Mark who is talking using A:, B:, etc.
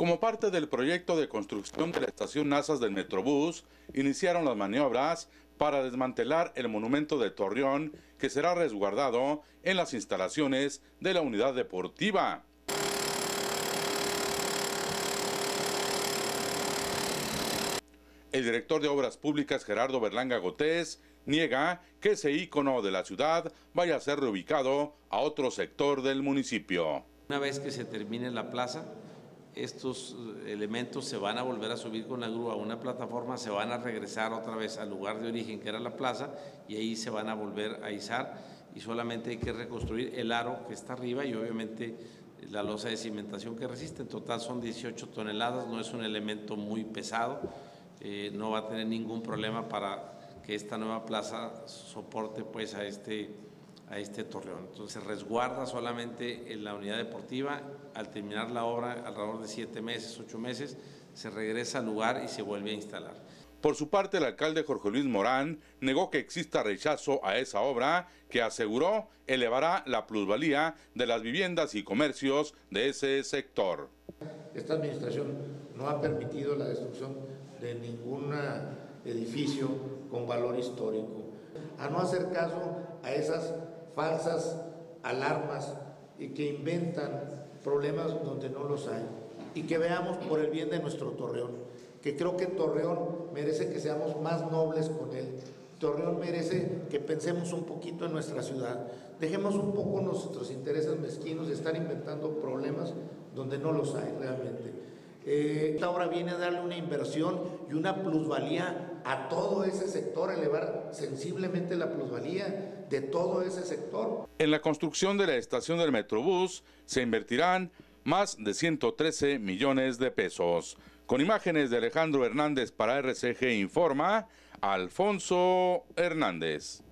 A: Como parte del proyecto de construcción de la estación Nazas del Metrobús, iniciaron las maniobras para desmantelar el monumento de Torreón que será resguardado en las instalaciones de la unidad deportiva. El director de Obras Públicas Gerardo Berlanga Gotés niega que ese ícono de la ciudad vaya a ser reubicado a otro sector del municipio.
B: Una vez que se termine la plaza, estos elementos se van a volver a subir con la grúa a una plataforma, se van a regresar otra vez al lugar de origen que era la plaza y ahí se van a volver a izar y solamente hay que reconstruir el aro que está arriba y obviamente la losa de cimentación que resiste. En total son 18 toneladas, no es un elemento muy pesado, eh, no va a tener ningún problema para que esta nueva plaza soporte pues a este a este torreón. Entonces se resguarda solamente en la unidad deportiva, al terminar la obra, alrededor de siete meses, ocho meses, se regresa al lugar y se vuelve a instalar.
A: Por su parte, el alcalde Jorge Luis Morán negó que exista rechazo a esa obra que aseguró elevará la plusvalía de las viviendas y comercios de ese sector.
C: Esta administración no ha permitido la destrucción de ningún edificio con valor histórico. A no hacer caso a esas falsas alarmas y que inventan problemas donde no los hay. Y que veamos por el bien de nuestro Torreón, que creo que Torreón merece que seamos más nobles con él. Torreón merece que pensemos un poquito en nuestra ciudad. Dejemos un poco nuestros intereses mezquinos de estar inventando problemas donde no los hay realmente. Eh, esta obra viene a darle una inversión y una plusvalía a todo ese sector, elevar sensiblemente la plusvalía de todo ese sector.
A: En la construcción de la estación del Metrobús se invertirán más de 113 millones de pesos. Con imágenes de Alejandro Hernández para RCG Informa, Alfonso Hernández.